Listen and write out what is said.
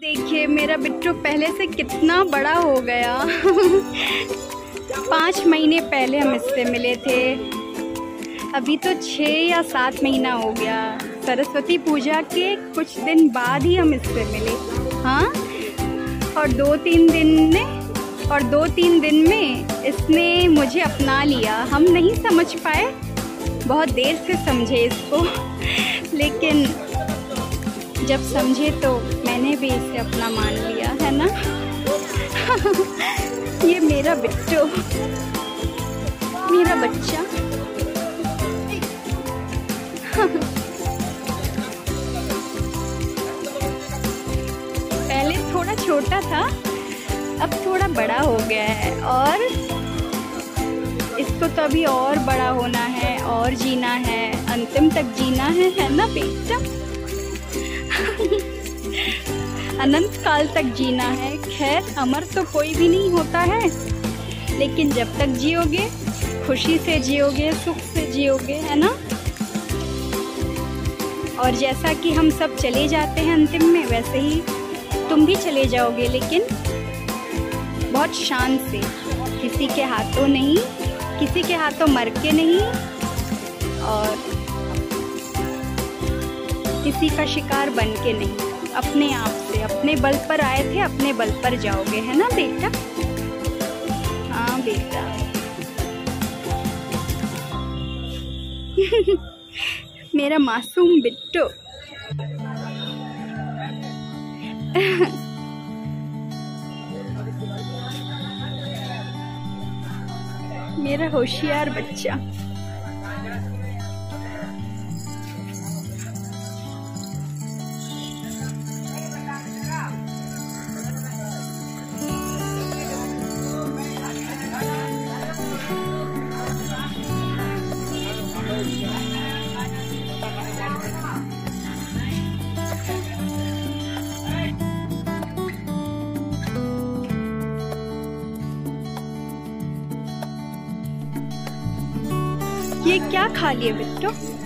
देखिए, मेरा बिट्टू पहले से कितना बड़ा हो गया। पाँच महीने पहले हम इससे मिले थे। अभी तो छः या सात महीना हो गया। सरस्वती पूजा के कुछ दिन बाद ही हम इससे मिले। हाँ? और दो तीन दिन में, और दो तीन दिन में इसने मुझे अपना लिया। हम नहीं समझ पाए। बहुत देर से समझे इसको। लेकिन जब समझे तो मैंने भी इसे अपना मान लिया, है ना? ये मेरा बिट्टू। मेरा बच्चा। पहले थोड़ा छोटा था, अब थोड़ा बड़ा हो गया है और इसको तो अभी और बड़ा होना है, और जीना है, अंतिम तक जीना है है ना, बेटा? अनंत काल तक जीना है। खैर, अमर तो कोई भी नहीं होता है। लेकिन जब तक जियोगे, खुशी से जियोगे, सुख से जियोगे, है ना? और जैसा कि हम सब चले जाते हैं अंतिम में, वैसे ही तुम भी चले जाओगे, लेकिन बहुत शान से। किसी के हाथों नहीं, किसी के हाथों मर के नहीं, और किसी का शिकार बन के नहीं। अपने आप से, अपने बल पर आए थे, अपने बल पर जाओगे, है ना बेटा? हाँ बेटा। मेरा मासूम बिट्टू। मेरा होशियार बच्चा। ये क्या खा लिए बिट्टू